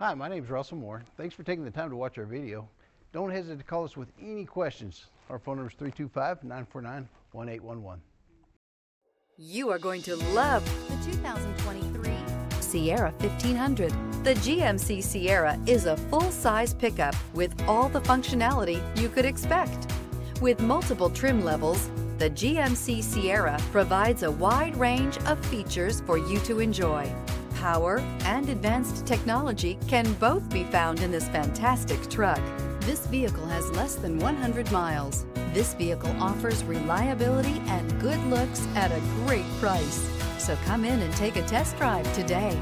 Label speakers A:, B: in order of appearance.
A: Hi, my name is Russell Moore. Thanks for taking the time to watch our video. Don't hesitate to call us with any questions. Our phone number is 325 949 1811.
B: You are going to love the 2023 Sierra 1500. The GMC Sierra is a full-size pickup with all the functionality you could expect. With multiple trim levels, the GMC Sierra provides a wide range of features for you to enjoy. Power and advanced technology can both be found in this fantastic truck. This vehicle has less than 100 miles. This vehicle offers reliability and good looks at a great price. So come in and take a test drive today.